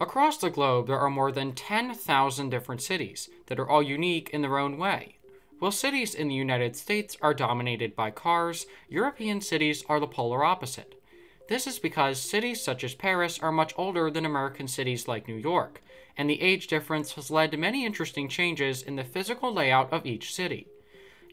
Across the globe, there are more than 10,000 different cities that are all unique in their own way. While cities in the United States are dominated by cars, European cities are the polar opposite. This is because cities such as Paris are much older than American cities like New York, and the age difference has led to many interesting changes in the physical layout of each city.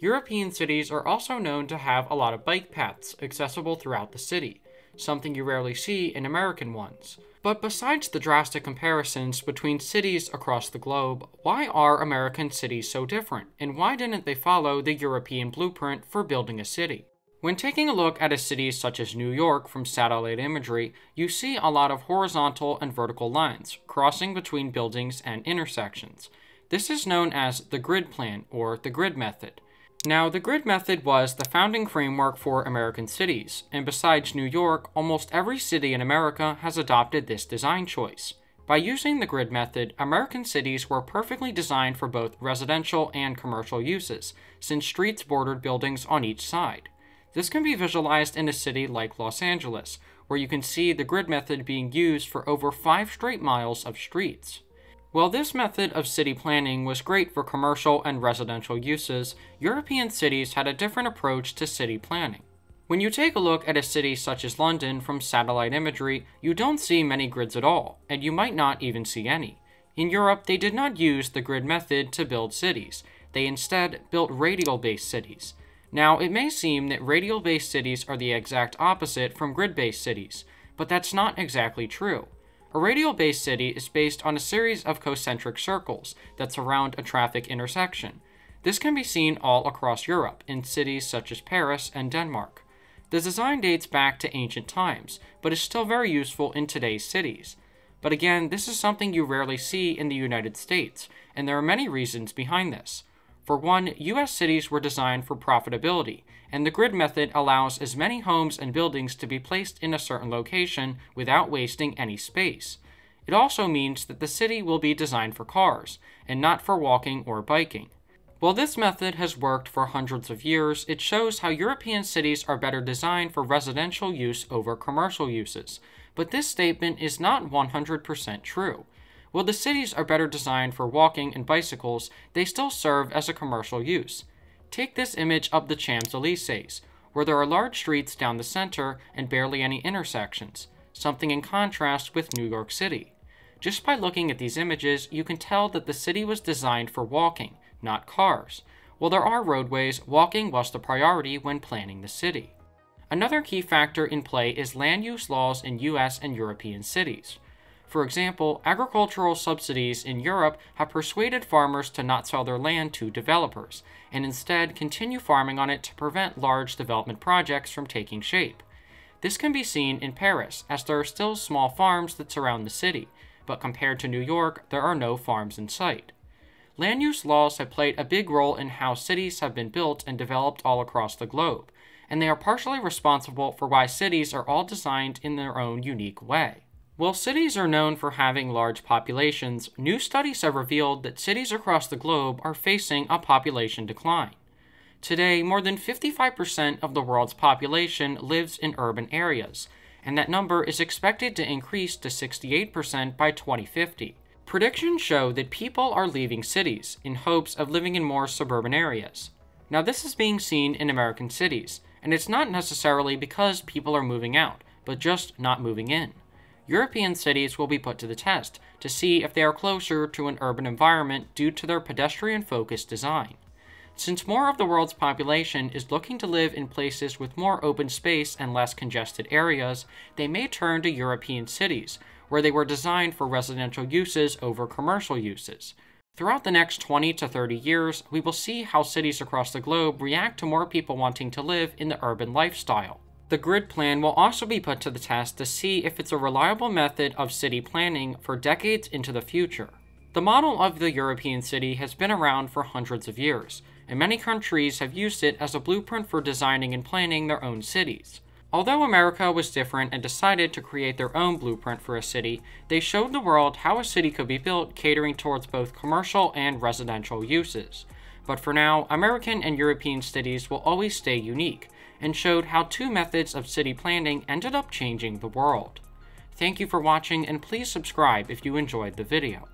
European cities are also known to have a lot of bike paths accessible throughout the city, something you rarely see in American ones. But besides the drastic comparisons between cities across the globe, why are American cities so different, and why didn't they follow the European blueprint for building a city? When taking a look at a city such as New York from satellite imagery, you see a lot of horizontal and vertical lines crossing between buildings and intersections. This is known as the grid plan or the grid method. Now, the grid method was the founding framework for American cities, and besides New York, almost every city in America has adopted this design choice. By using the grid method, American cities were perfectly designed for both residential and commercial uses, since streets bordered buildings on each side. This can be visualized in a city like Los Angeles, where you can see the grid method being used for over five straight miles of streets. While this method of city planning was great for commercial and residential uses, European cities had a different approach to city planning. When you take a look at a city such as London from satellite imagery, you don't see many grids at all, and you might not even see any. In Europe, they did not use the grid method to build cities. They instead built radial based cities. Now, it may seem that radial based cities are the exact opposite from grid based cities, but that's not exactly true. A radial based city is based on a series of concentric circles that surround a traffic intersection. This can be seen all across Europe in cities such as Paris and Denmark. The design dates back to ancient times, but is still very useful in today's cities. But again, this is something you rarely see in the United States, and there are many reasons behind this. For one, US cities were designed for profitability, and the grid method allows as many homes and buildings to be placed in a certain location without wasting any space. It also means that the city will be designed for cars, and not for walking or biking. While this method has worked for hundreds of years, it shows how European cities are better designed for residential use over commercial uses. But this statement is not 100% true. While the cities are better designed for walking and bicycles, they still serve as a commercial use. Take this image of the Champs-Elysees, where there are large streets down the center and barely any intersections, something in contrast with New York City. Just by looking at these images, you can tell that the city was designed for walking, not cars. While there are roadways, walking was the priority when planning the city. Another key factor in play is land use laws in US and European cities. For example, agricultural subsidies in Europe have persuaded farmers to not sell their land to developers, and instead continue farming on it to prevent large development projects from taking shape. This can be seen in Paris, as there are still small farms that surround the city, but compared to New York, there are no farms in sight. Land use laws have played a big role in how cities have been built and developed all across the globe, and they are partially responsible for why cities are all designed in their own unique way. While cities are known for having large populations, new studies have revealed that cities across the globe are facing a population decline. Today, more than 55% of the world's population lives in urban areas, and that number is expected to increase to 68% by 2050. Predictions show that people are leaving cities in hopes of living in more suburban areas. Now, this is being seen in American cities, and it's not necessarily because people are moving out, but just not moving in. European cities will be put to the test to see if they are closer to an urban environment due to their pedestrian focused design. Since more of the world's population is looking to live in places with more open space and less congested areas, they may turn to European cities, where they were designed for residential uses over commercial uses. Throughout the next 20 to 30 years, we will see how cities across the globe react to more people wanting to live in the urban lifestyle. The grid plan will also be put to the test to see if it's a reliable method of city planning for decades into the future. The model of the European city has been around for hundreds of years, and many countries have used it as a blueprint for designing and planning their own cities. Although America was different and decided to create their own blueprint for a city, they showed the world how a city could be built catering towards both commercial and residential uses. But for now, American and European cities will always stay unique, and showed how two methods of city planning ended up changing the world. Thank you for watching and please subscribe if you enjoyed the video.